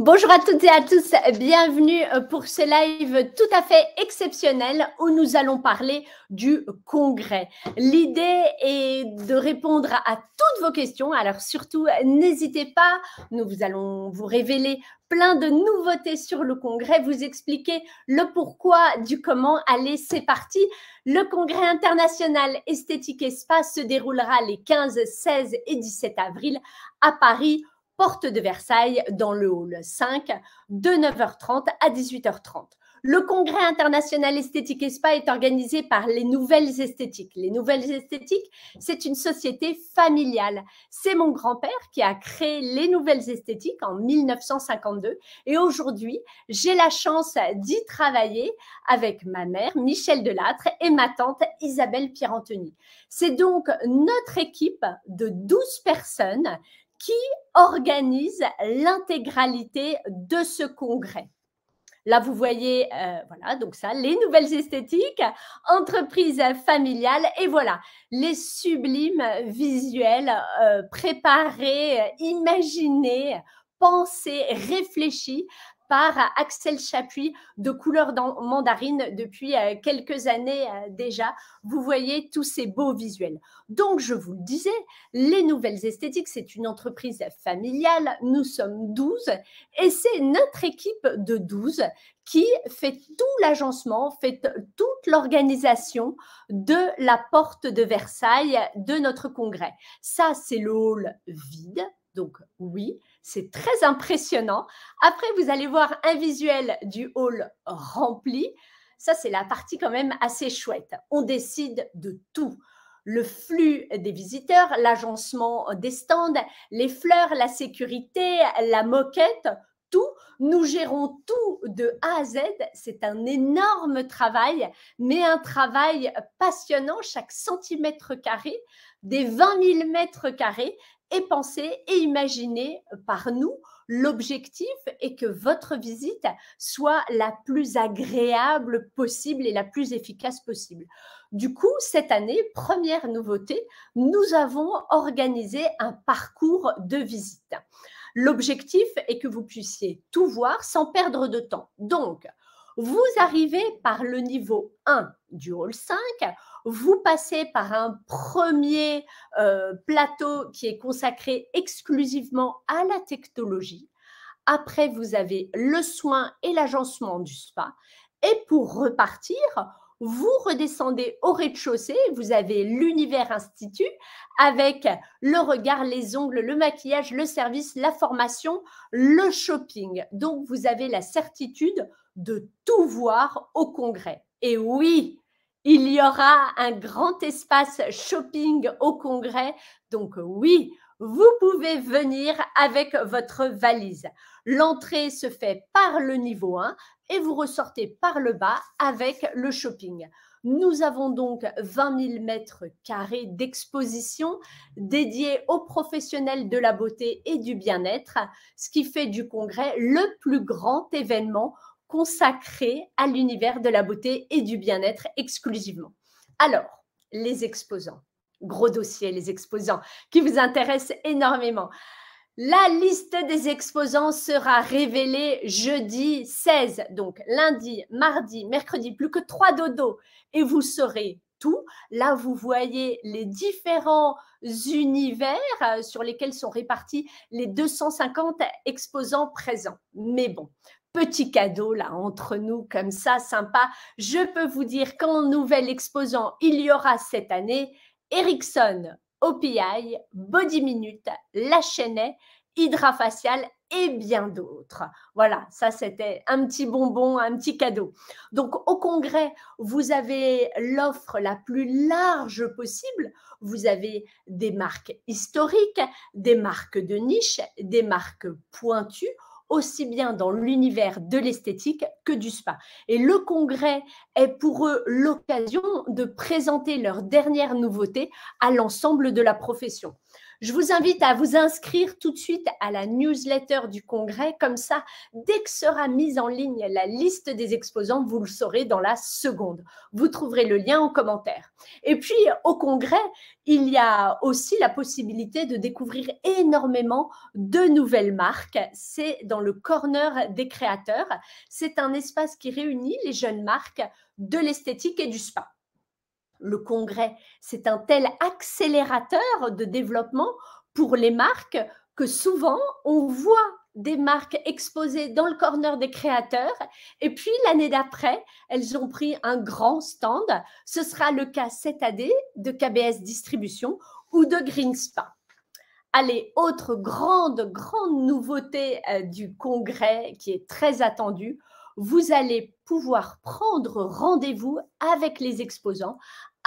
Bonjour à toutes et à tous, bienvenue euh, pour ce live tout à fait exceptionnel où nous allons parler du congrès. L'idée est de répondre à toutes vos questions, alors surtout n'hésitez pas, nous vous allons vous révéler plein de nouveautés sur le congrès, vous expliquer le pourquoi du comment. Allez, c'est parti. Le congrès international esthétique espace se déroulera les 15, 16 et 17 avril à Paris porte de Versailles dans le hall 5 de 9h30 à 18h30. Le congrès international esthétique et spa est organisé par les Nouvelles Esthétiques. Les Nouvelles Esthétiques, c'est une société familiale. C'est mon grand-père qui a créé les Nouvelles Esthétiques en 1952 et aujourd'hui, j'ai la chance d'y travailler avec ma mère, Michel Delattre, et ma tante, Isabelle Pierre-Anthony. C'est donc notre équipe de 12 personnes qui organise l'intégralité de ce congrès. Là, vous voyez, euh, voilà, donc ça, les nouvelles esthétiques, entreprise familiale, et voilà, les sublimes visuels euh, préparés, imaginés, pensés, réfléchis par Axel Chapuis de couleur mandarine depuis euh, quelques années euh, déjà. Vous voyez tous ces beaux visuels. Donc, je vous le disais, les Nouvelles Esthétiques, c'est une entreprise familiale. Nous sommes 12 et c'est notre équipe de 12 qui fait tout l'agencement, fait toute l'organisation de la porte de Versailles de notre congrès. Ça, c'est le hall vide. Donc oui, c'est très impressionnant. Après, vous allez voir un visuel du hall rempli. Ça, c'est la partie quand même assez chouette. On décide de tout. Le flux des visiteurs, l'agencement des stands, les fleurs, la sécurité, la moquette, tout. Nous gérons tout de A à Z. C'est un énorme travail, mais un travail passionnant. Chaque centimètre carré, des 20 000 mètres carrés, est pensé et imaginé par nous. L'objectif est que votre visite soit la plus agréable possible et la plus efficace possible. Du coup, cette année, première nouveauté, nous avons organisé un parcours de visite. L'objectif est que vous puissiez tout voir sans perdre de temps. Donc, vous arrivez par le niveau 1 du hall 5, vous passez par un premier euh, plateau qui est consacré exclusivement à la technologie. Après, vous avez le soin et l'agencement du spa. Et pour repartir, vous redescendez au rez-de-chaussée, vous avez l'univers institut avec le regard, les ongles, le maquillage, le service, la formation, le shopping. Donc, vous avez la certitude de tout voir au congrès. Et oui, il y aura un grand espace shopping au congrès. Donc oui, vous pouvez venir avec votre valise. L'entrée se fait par le niveau 1 et vous ressortez par le bas avec le shopping. Nous avons donc 20 000 mètres carrés d'exposition dédiés aux professionnels de la beauté et du bien-être, ce qui fait du congrès le plus grand événement consacré à l'univers de la beauté et du bien-être exclusivement. Alors, les exposants, gros dossier, les exposants qui vous intéressent énormément. La liste des exposants sera révélée jeudi 16, donc lundi, mardi, mercredi, plus que trois dodos et vous saurez tout. Là, vous voyez les différents univers euh, sur lesquels sont répartis les 250 exposants présents. Mais bon, petit cadeau là entre nous comme ça, sympa. Je peux vous dire qu'en nouvel exposant, il y aura cette année Ericsson, OPI, Body Minute, La Chenet, Hydrafacial et bien d'autres. Voilà, ça c'était un petit bonbon, un petit cadeau. Donc au congrès, vous avez l'offre la plus large possible. Vous avez des marques historiques, des marques de niche, des marques pointues aussi bien dans l'univers de l'esthétique que du spa. Et le congrès est pour eux l'occasion de présenter leurs dernières nouveautés à l'ensemble de la profession. Je vous invite à vous inscrire tout de suite à la newsletter du congrès. Comme ça, dès que sera mise en ligne la liste des exposants, vous le saurez dans la seconde. Vous trouverez le lien en commentaire. Et puis, au congrès, il y a aussi la possibilité de découvrir énormément de nouvelles marques. C'est dans le corner des créateurs. C'est un espace qui réunit les jeunes marques de l'esthétique et du spa le congrès, c'est un tel accélérateur de développement pour les marques que souvent on voit des marques exposées dans le corner des créateurs et puis l'année d'après, elles ont pris un grand stand. Ce sera le cas cette année de KBS Distribution ou de Green Spa. Allez, autre grande, grande nouveauté euh, du congrès qui est très attendue, vous allez pouvoir prendre rendez-vous avec les exposants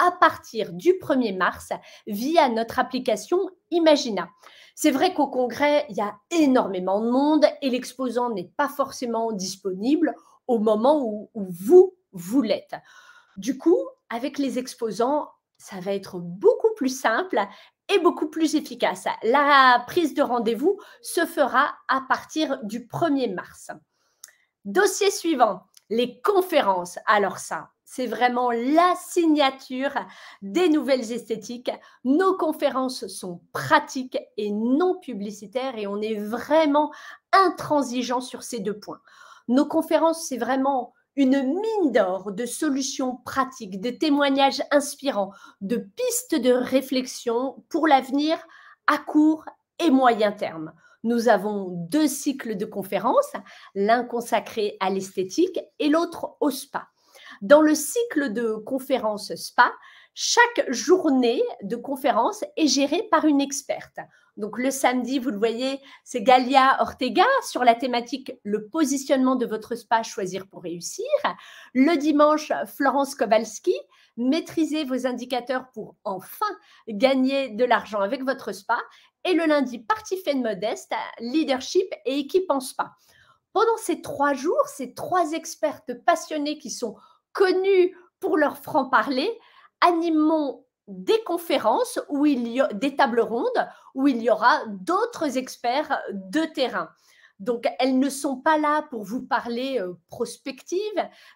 à partir du 1er mars via notre application Imagina. C'est vrai qu'au congrès, il y a énormément de monde et l'exposant n'est pas forcément disponible au moment où, vous, vous l'êtes. Du coup, avec les exposants, ça va être beaucoup plus simple et beaucoup plus efficace. La prise de rendez-vous se fera à partir du 1er mars. Dossier suivant, les conférences. Alors ça, c'est vraiment la signature des nouvelles esthétiques. Nos conférences sont pratiques et non publicitaires et on est vraiment intransigeant sur ces deux points. Nos conférences, c'est vraiment une mine d'or de solutions pratiques, de témoignages inspirants, de pistes de réflexion pour l'avenir à court et moyen terme. Nous avons deux cycles de conférences, l'un consacré à l'esthétique et l'autre au spa. Dans le cycle de conférences SPA, chaque journée de conférence est gérée par une experte. Donc le samedi, vous le voyez, c'est Galia Ortega sur la thématique le positionnement de votre spa choisir pour réussir. Le dimanche, Florence Kowalski, maîtriser vos indicateurs pour enfin gagner de l'argent avec votre spa. Et le lundi, partie faite modeste, leadership et équipe en spa. Pendant ces trois jours, ces trois expertes passionnées qui sont connus pour leur franc-parler, animons des conférences où des tables rondes où il y aura d'autres experts de terrain. Donc, elles ne sont pas là pour vous parler euh, prospective,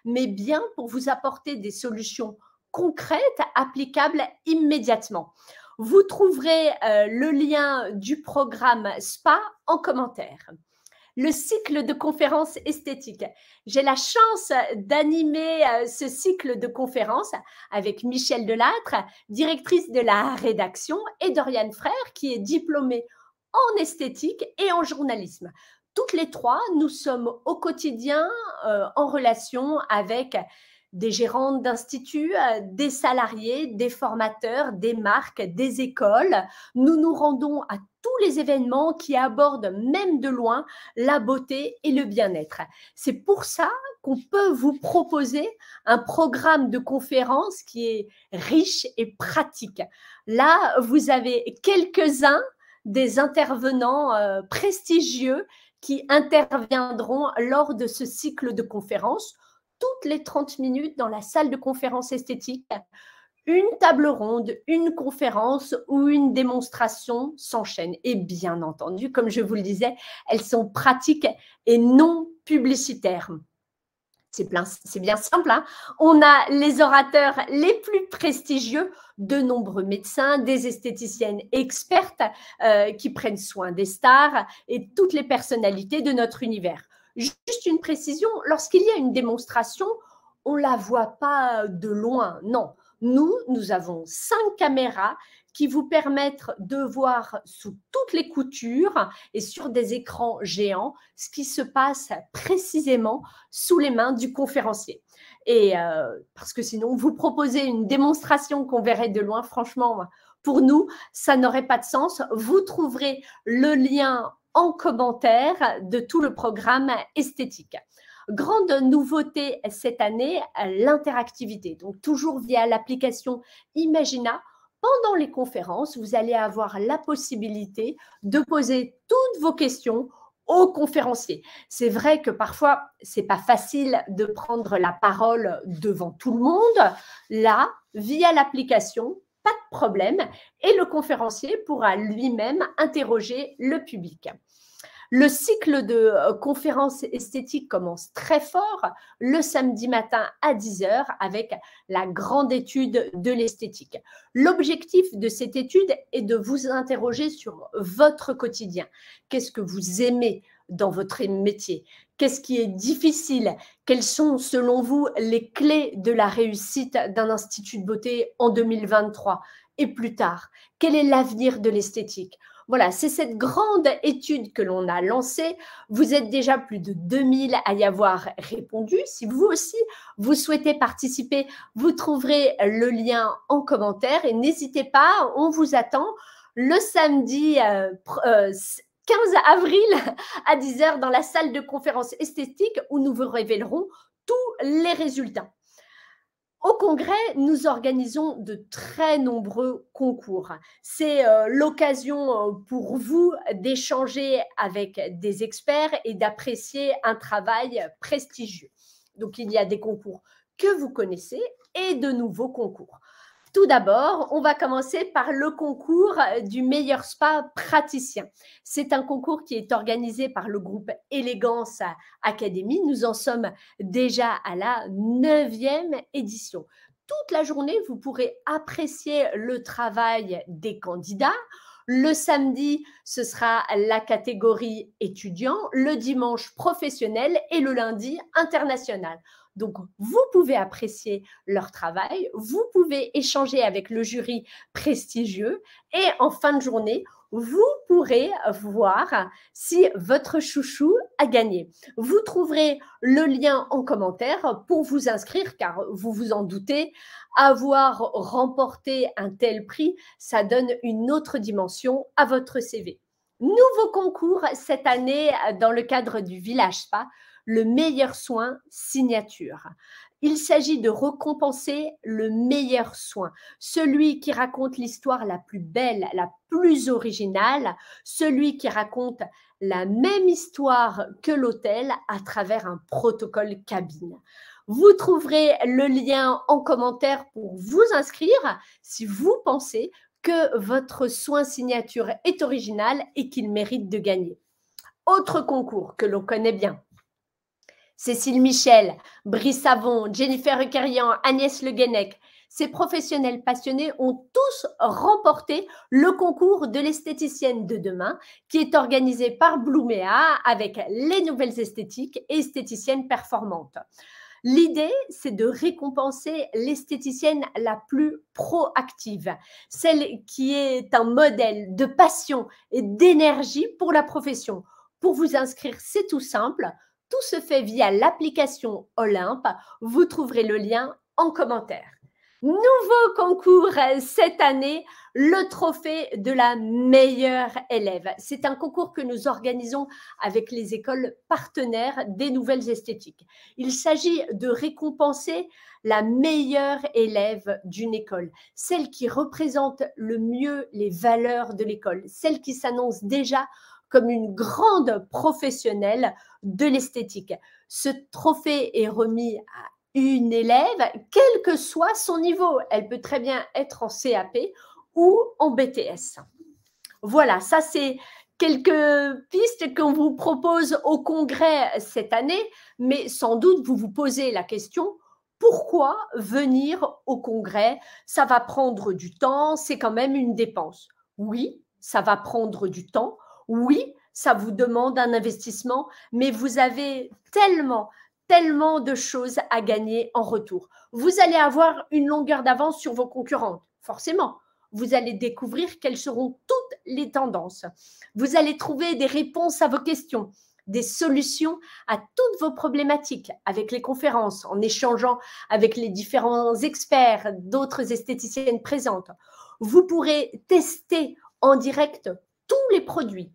mais bien pour vous apporter des solutions concrètes, applicables immédiatement. Vous trouverez euh, le lien du programme SPA en commentaire le cycle de conférences esthétiques. J'ai la chance d'animer euh, ce cycle de conférences avec Michel Delattre, directrice de la rédaction, et Doriane Frère, qui est diplômée en esthétique et en journalisme. Toutes les trois, nous sommes au quotidien euh, en relation avec des gérantes d'instituts, euh, des salariés, des formateurs, des marques, des écoles. Nous nous rendons à tous les événements qui abordent même de loin la beauté et le bien-être. C'est pour ça qu'on peut vous proposer un programme de conférences qui est riche et pratique. Là, vous avez quelques-uns des intervenants euh, prestigieux qui interviendront lors de ce cycle de conférences toutes les 30 minutes dans la salle de conférence esthétique. Une table ronde, une conférence ou une démonstration s'enchaînent. Et bien entendu, comme je vous le disais, elles sont pratiques et non publicitaires. C'est bien simple. Hein. On a les orateurs les plus prestigieux, de nombreux médecins, des esthéticiennes expertes euh, qui prennent soin des stars et toutes les personnalités de notre univers. Juste une précision, lorsqu'il y a une démonstration, on ne la voit pas de loin, non. Nous, nous avons cinq caméras qui vous permettent de voir sous toutes les coutures et sur des écrans géants ce qui se passe précisément sous les mains du conférencier. Et euh, parce que sinon, vous proposez une démonstration qu'on verrait de loin, franchement, pour nous, ça n'aurait pas de sens. Vous trouverez le lien en commentaire de tout le programme esthétique. Grande nouveauté cette année, l'interactivité. Donc toujours via l'application Imagina, pendant les conférences, vous allez avoir la possibilité de poser toutes vos questions aux conférenciers. C'est vrai que parfois, c'est pas facile de prendre la parole devant tout le monde. Là, via l'application, pas de problème et le conférencier pourra lui-même interroger le public. Le cycle de euh, conférences esthétiques commence très fort le samedi matin à 10h avec la grande étude de l'esthétique. L'objectif de cette étude est de vous interroger sur votre quotidien. Qu'est-ce que vous aimez dans votre métier? Qu'est-ce qui est difficile? Quelles sont, selon vous, les clés de la réussite d'un institut de beauté en 2023 et plus tard? Quel est l'avenir de l'esthétique? Voilà, c'est cette grande étude que l'on a lancée. Vous êtes déjà plus de 2000 à y avoir répondu. Si vous aussi, vous souhaitez participer, vous trouverez le lien en commentaire et n'hésitez pas, on vous attend le samedi 15 euh, euh, avril à 10h dans la salle de conférence esthétique où nous vous révélerons tous les résultats. Au congrès, nous organisons de très nombreux concours. C'est euh, l'occasion euh, pour vous d'échanger avec des experts et d'apprécier un travail prestigieux. Donc, il y a des concours que vous connaissez et de nouveaux concours. Tout d'abord, on va commencer par le concours du meilleur spa praticien. C'est un concours qui est organisé par le groupe Élégance Academy. Nous en sommes déjà à la neuvième édition. Toute la journée, vous pourrez apprécier le travail des candidats. Le samedi, ce sera la catégorie étudiant, le dimanche professionnel et le lundi international. Donc, vous pouvez apprécier leur travail, vous pouvez échanger avec le jury prestigieux et en fin de journée, vous pourrez voir si votre chouchou a gagné. Vous trouverez le lien en commentaire pour vous inscrire car vous vous en doutez, avoir remporté un tel prix, ça donne une autre dimension à votre CV. Nouveau concours cette année dans le cadre du Village Spa le meilleur soin signature. Il s'agit de récompenser le meilleur soin, celui qui raconte l'histoire la plus belle, la plus originale, celui qui raconte la même histoire que l'hôtel à travers un protocole cabine. Vous trouverez le lien en commentaire pour vous inscrire si vous pensez que votre soin signature est original et qu'il mérite de gagner. Autre concours que l'on connaît bien, Cécile Michel, Brice Savon, Jennifer Requerian, Agnès Le Guenec. Ces professionnels passionnés ont tous remporté le concours de l'esthéticienne de demain qui est organisé par Bluméa avec les nouvelles esthétiques et esthéticiennes performantes. L'idée, c'est de récompenser l'esthéticienne la plus proactive, celle qui est un modèle de passion et d'énergie pour la profession. Pour vous inscrire, c'est tout simple. Tout se fait via l'application Olympe. Vous trouverez le lien en commentaire. Nouveau concours cette année, le trophée de la meilleure élève. C'est un concours que nous organisons avec les écoles partenaires des nouvelles esthétiques. Il s'agit de récompenser la meilleure élève d'une école, celle qui représente le mieux les valeurs de l'école, celle qui s'annonce déjà comme une grande professionnelle de l'esthétique. Ce trophée est remis à une élève, quel que soit son niveau. Elle peut très bien être en CAP ou en BTS. Voilà, ça c'est quelques pistes qu'on vous propose au congrès cette année, mais sans doute vous vous posez la question, pourquoi venir au congrès? Ça va prendre du temps, c'est quand même une dépense. Oui, ça va prendre du temps. Oui, ça vous demande un investissement, mais vous avez tellement, tellement de choses à gagner en retour. Vous allez avoir une longueur d'avance sur vos concurrentes, forcément. Vous allez découvrir quelles seront toutes les tendances. Vous allez trouver des réponses à vos questions, des solutions à toutes vos problématiques avec les conférences, en échangeant avec les différents experts, d'autres esthéticiennes présentes. Vous pourrez tester en direct tous les produits,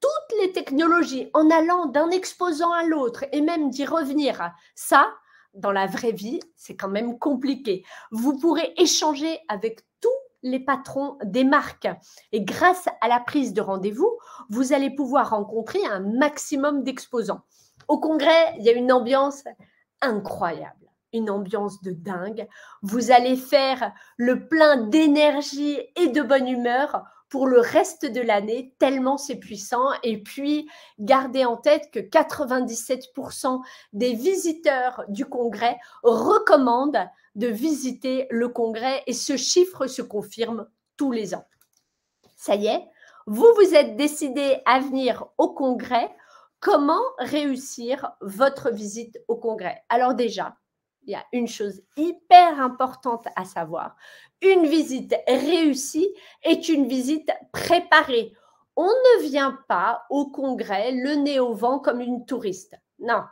toutes les technologies en allant d'un exposant à l'autre et même d'y revenir, ça, dans la vraie vie, c'est quand même compliqué. Vous pourrez échanger avec tous les patrons des marques. Et grâce à la prise de rendez-vous, vous allez pouvoir rencontrer un maximum d'exposants. Au congrès, il y a une ambiance incroyable. une ambiance de dingue. Vous allez faire le plein d'énergie et de bonne humeur pour le reste de l'année, tellement c'est puissant. Et puis, gardez en tête que 97% des visiteurs du congrès recommandent de visiter le congrès et ce chiffre se confirme tous les ans. Ça y est, vous vous êtes décidé à venir au congrès. Comment réussir votre visite au congrès? Alors déjà, il y a une chose hyper importante à savoir. Une visite réussie est une visite préparée. On ne vient pas au congrès le nez au vent comme une touriste. Non,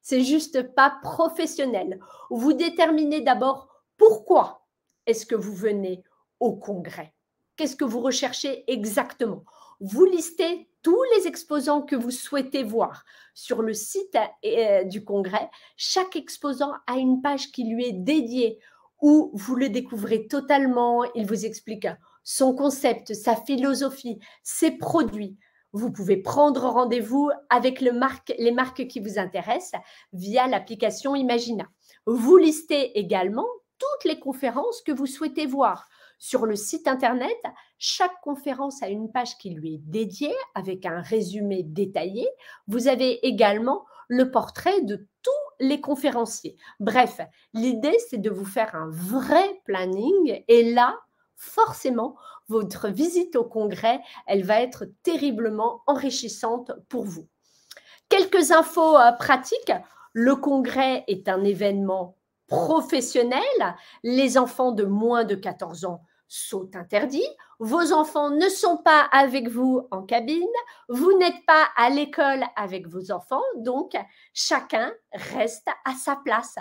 c'est juste pas professionnel. Vous déterminez d'abord pourquoi est-ce que vous venez au congrès. Qu'est-ce que vous recherchez exactement? Vous listez tous les exposants que vous souhaitez voir sur le site euh, du congrès. Chaque exposant a une page qui lui est dédiée où vous le découvrez totalement. Il vous explique son concept, sa philosophie, ses produits. Vous pouvez prendre rendez-vous avec le les marques qui vous intéressent via l'application Imagina. Vous listez également toutes les conférences que vous souhaitez voir. Sur le site internet, chaque conférence a une page qui lui est dédiée avec un résumé détaillé. Vous avez également le portrait de tous les conférenciers. Bref, l'idée, c'est de vous faire un vrai planning et là, forcément, votre visite au congrès, elle va être terriblement enrichissante pour vous. Quelques infos euh, pratiques. Le congrès est un événement professionnel. Les enfants de moins de 14 ans sont interdits. Vos enfants ne sont pas avec vous en cabine. Vous n'êtes pas à l'école avec vos enfants. Donc, chacun reste à sa place.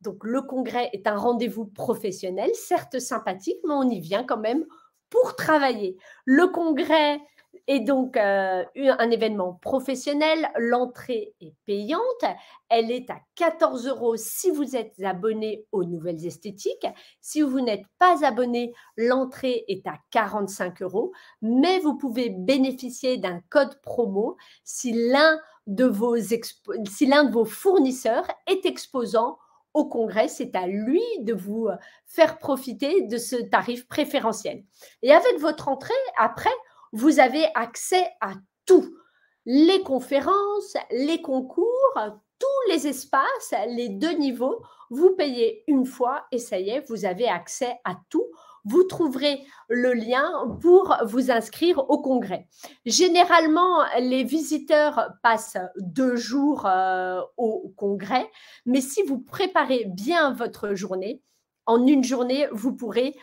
Donc, le congrès est un rendez-vous professionnel, certes sympathique, mais on y vient quand même pour travailler. Le congrès et donc, euh, un événement professionnel, l'entrée est payante. Elle est à 14 euros si vous êtes abonné aux nouvelles esthétiques. Si vous n'êtes pas abonné, l'entrée est à 45 euros. Mais vous pouvez bénéficier d'un code promo si l'un de, vos si l'un de vos fournisseurs est exposant au congrès, c'est à lui de vous faire profiter de ce tarif préférentiel. Et avec votre entrée, après, vous avez accès à tout. Les conférences, les concours, tous les espaces, les deux niveaux, vous payez une fois et ça y est, vous avez accès à tout. Vous trouverez le lien pour vous inscrire au congrès. Généralement, les visiteurs passent deux jours euh, au congrès, mais si vous préparez bien votre journée, en une journée, vous pourrez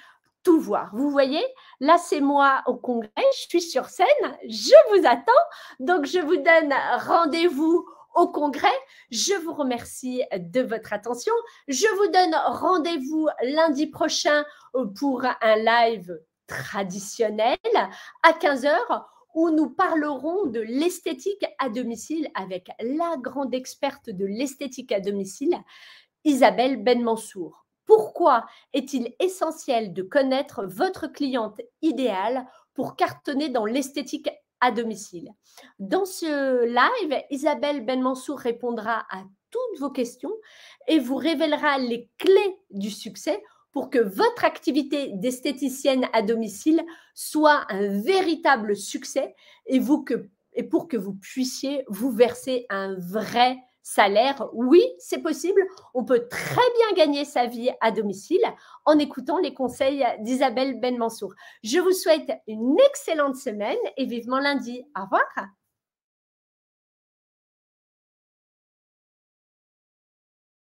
tout voir. Vous voyez, là c'est moi au congrès, je suis sur scène, je vous attends. Donc je vous donne rendez-vous au congrès. Je vous remercie de votre attention. Je vous donne rendez-vous lundi prochain pour un live traditionnel à 15h où nous parlerons de l'esthétique à domicile avec la grande experte de l'esthétique à domicile, Isabelle Benmansour. Pourquoi est-il essentiel de connaître votre cliente idéale pour cartonner dans l'esthétique à domicile? Dans ce live, Isabelle Benmansour répondra à toutes vos questions et vous révélera les clés du succès pour que votre activité d'esthéticienne à domicile soit un véritable succès et, vous et pour que vous puissiez vous verser un vrai salaire, oui, c'est possible. On peut très bien gagner sa vie à domicile en écoutant les conseils d'Isabelle Benmansour. Je vous souhaite une excellente semaine et vivement lundi. Au revoir.